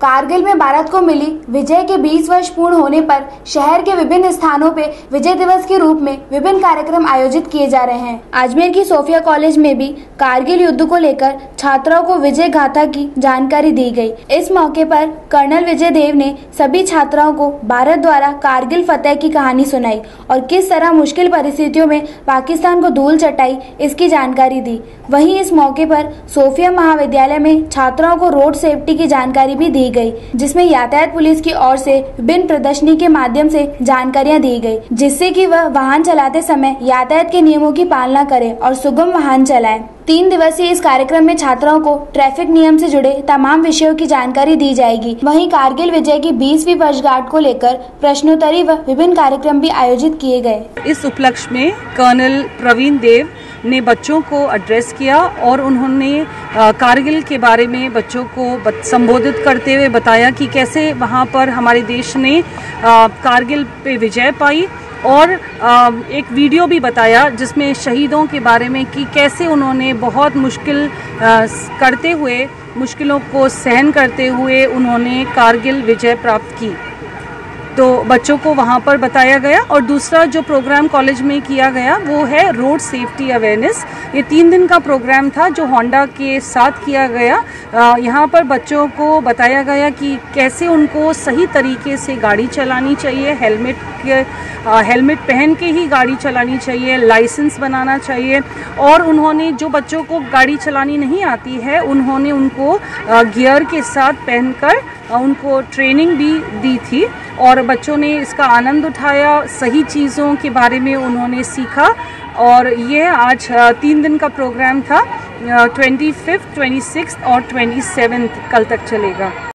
कारगिल में भारत को मिली विजय के 20 वर्ष पूर्ण होने पर शहर के विभिन्न स्थानों पे विजय दिवस के रूप में विभिन्न कार्यक्रम आयोजित किए जा रहे हैं। अजमेर की सोफिया कॉलेज में भी कारगिल युद्ध को लेकर छात्राओं को विजय गाथा की जानकारी दी गई। इस मौके पर कर्नल विजय देव ने सभी छात्राओं को भारत द्वारा कारगिल फतेह की कहानी सुनाई और किस तरह मुश्किल परिस्थितियों में पाकिस्तान को धूल चटाई, इसकी जानकारी दी। वही इस मौके पर सोफिया महाविद्यालय में छात्राओं को रोड सेफ्टी की जानकारी भी दी गई, जिसमें यातायात पुलिस की ओर से विभिन्न प्रदर्शनी के माध्यम से जानकारियाँ दी गई, जिससे कि वह वाहन चलाते समय यातायात के नियमों की पालना करें और सुगम वाहन चलाएँ। तीन दिवसीय इस कार्यक्रम में छात्राओं को ट्रैफ़िक नियम से जुड़े तमाम विषयों की जानकारी दी जाएगी वहीं कारगिल विजय की बीसवीं वर्षगांठ को लेकर प्रश्नोत्तरी व विभिन्न कार्यक्रम भी आयोजित किए गए इस उपलक्ष्य में कर्नल प्रवीण देव ने बच्चों को एड्रेस किया और उन्होंने कारगिल के बारे में बच्चों को संबोधित करते हुए बताया कि कैसे वहाँ पर हमारे देश ने कारगिल पे विजय पाई और एक वीडियो भी बताया जिसमें शहीदों के बारे में कि कैसे उन्होंने बहुत मुश्किल करते हुए, मुश्किलों को सहन करते हुए उन्होंने कारगिल विजय प्राप्त की। तो बच्चों को वहाँ पर बताया गया और दूसरा जो प्रोग्राम कॉलेज में किया गया, वो है रोड सेफ्टी अवेयरनेस ये तीन दिन का प्रोग्राम था जो होंडा के साथ किया गया। यहाँ पर बच्चों को बताया गया कि कैसे उनको सही तरीके से गाड़ी चलानी चाहिए हेलमेट के हेलमेट पहन के ही गाड़ी चलानी चाहिए लाइसेंस बनाना चाहिए। और उन्होंने जो बच्चों को गाड़ी चलानी नहीं आती है, उन्होंने उनको गियर के साथ पहनकर उनको ट्रेनिंग भी दी थी और बच्चों ने इसका आनंद उठाया, सही चीज़ों के बारे में उन्होंने सीखा और ये आज तीन दिन का प्रोग्राम था ट्वेंटी फिफ्थ ट्वेंटी सिक्स और ट्वेंटी सेवेंथ कल तक चलेगा।